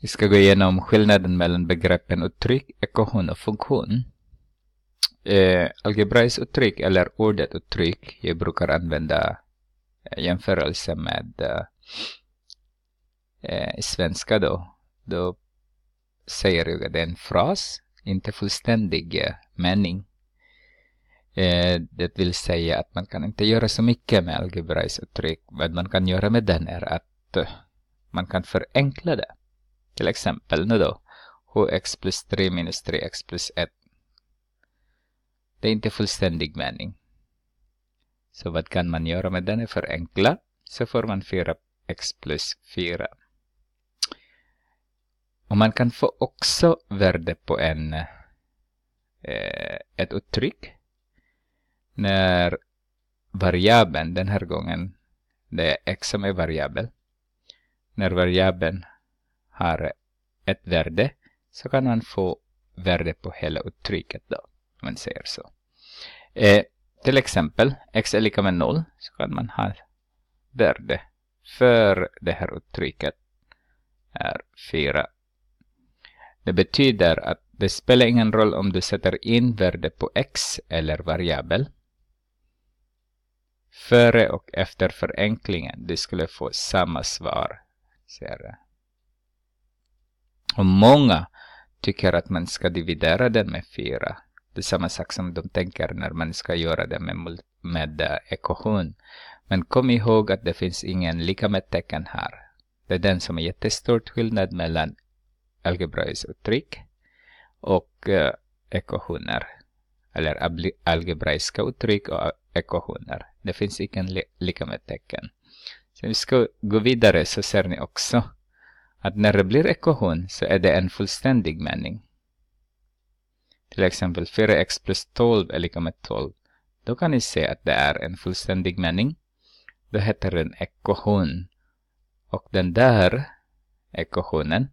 Vi ska gå igenom skillnaden mellan begreppen uttryck, ekvation och funktion. Eh, algebraiskt uttryck eller ordet uttryck, jag brukar använda eh, jämförelse med eh, eh, svenska då. Då säger jag att det är en fras, inte fullständig eh, mening. Eh, det vill säga att man kan inte göra så mycket med algebraiskt uttryck. Vad man kan göra med den är att eh, man kan förenkla det. Till exempel nu då. 7x plus 3 minus 3x plus 1. Det är inte fullständig mening. Så vad kan man göra med den är förenkla. Så får man 4x plus 4. Och man kan få också värde på en, eh, ett uttryck när variabeln, den här gången, det är x som är variabel. När variabeln har ett värde så kan man få värde på hela uttrycket då, om man säger så. Eh, till exempel, x är lika med 0, så kan man ha värde för det här uttrycket är 4. Det betyder att det spelar ingen roll om du sätter in värde på x eller variabel. Före och efter förenklingen, du skulle få samma svar. Ser? Och många tycker att man ska dividera den med 4. Det är samma sak som de tänker när man ska göra det med, med eh, uh, ekvation. Men kom ihåg att det finns ingen lika med tecken här. Det är den som är jättestor skillnad mellan eh, algebraiska uttryck och eh, uh, ekvationer. Eller algebraiska uttryck och ekvationer. Det finns ingen li lika med tecken. Så vi ska gå vidare så ser ni också att när det blir ekvation så är det en fullständig mening. Till exempel 4x plus 12 är lika med 12. Då kan ni se att det är en fullständig mening. Då heter den ekvation. Och den där ekvationen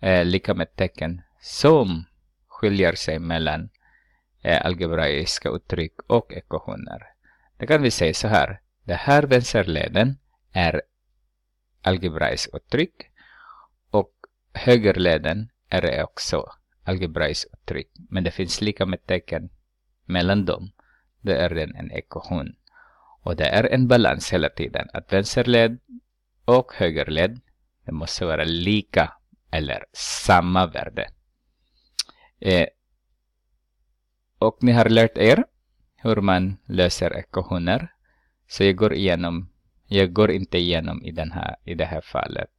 är lika med tecken som skiljer sig mellan eh, algebraiska uttryck och ekvationer. Det kan vi säga så här. Det här vänsterleden är algebraiskt uttryck högerleden är också algebraiskt uttryck. Men det finns lika med tecken mellan dem. Det är den en ekvation. Och det är en balans hela tiden. Att vänsterled och högerled det måste vara lika eller samma värde. Eh, och ni har lärt er hur man löser ekvationer. Så jag går igenom, jag går inte igenom i, den här, i det här fallet.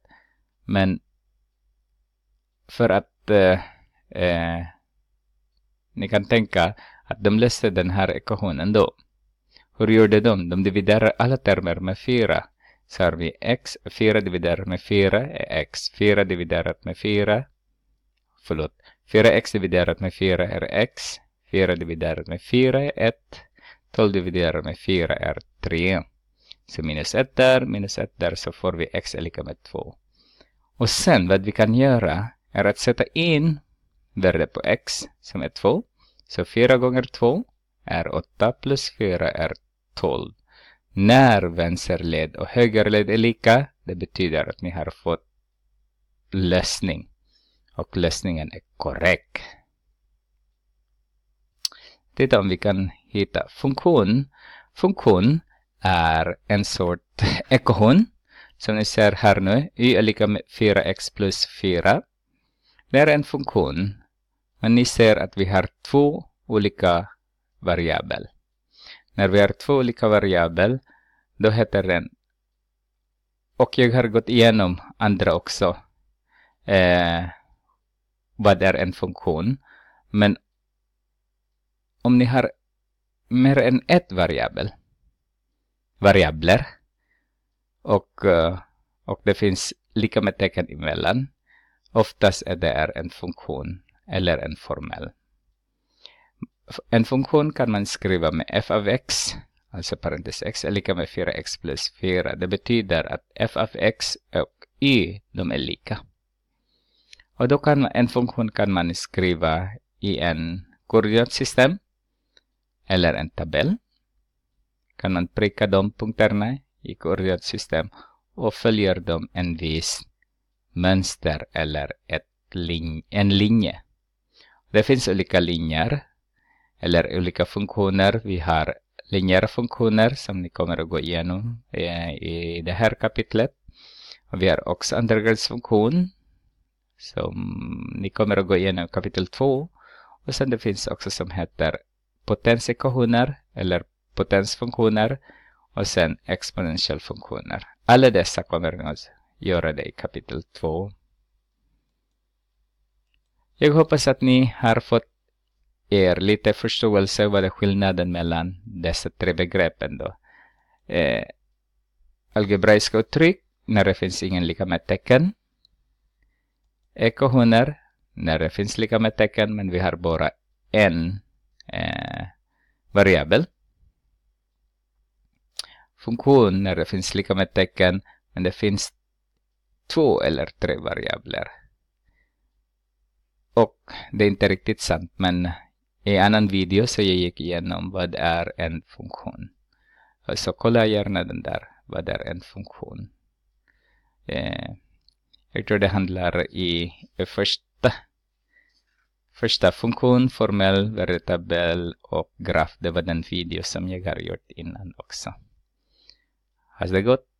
Men för att eh, eh, ni kan tänka att de löste den här ekvationen då. Hur gjorde de? De dividerar alla termer med 4. Så har vi x, 4 dividerat med 4 är x. 4 dividerat med 4, förlåt, 4x dividerat med 4 är x. 4 dividerat med 4 är 1. 12 dividerat med 4 är 3. Så minus 1 där, minus 1 där, så får vi x är lika med 2. Och sen vad vi kan göra är att sätta in värdet på x som är 2. Så 4 gånger 2 är 8 plus 4 är 12. När vänsterled och högerled är lika, det betyder att ni har fått lösning. Och lösningen är korrekt. Titta om vi kan hitta funktion. Funktion är en sort ekohund. Som ni ser här nu, y är lika med 4x plus 4. Det är en funktion. Men ni ser att vi har två olika variabler. När vi har två olika variabler, då heter den och jag har gått igenom andra också. Eh, vad är en funktion? Men om ni har mer än ett variabel, variabler och, eh, och det finns lika med tecken emellan, oftast är det en funktion eller en formell. En funktion kan man skriva med f av x, alltså parentes x är lika med 4x plus 4. Det betyder att f av x och y, de är lika. Och då kan en funktion kan man skriva i en koordinatsystem eller en tabell. Kan man pricka de punkterna i koordinatsystem och följer dem en viss mönster eller ett lin en linje. Det finns olika linjer eller olika funktioner. Vi har linjära funktioner som ni kommer att gå igenom eh, i det här kapitlet. Och vi har också undergradsfunktion som ni kommer att gå igenom kapitel 2. Och sen det finns också som heter potensekvationer eller potensfunktioner och sen exponentialfunktioner. Alla dessa kommer att göra det i kapitel 2. Jag hoppas att ni har fått er lite förståelse vad är skillnaden mellan dessa tre begreppen då. Eh, algebraiska uttryck när det finns ingen lika med tecken. Ekvationer när det finns lika med tecken men vi har bara en eh, variabel. Funktion när det finns lika med tecken men det finns två eller tre variabler. Och det är inte riktigt sant men i en annan video så jag gick igenom vad är en funktion. Så kolla gärna den där, vad är en funktion. Eh, jag tror det handlar i första, första funktion, formell, veritabel och graf. Det var den video som jag har gjort innan också. Ha det gott!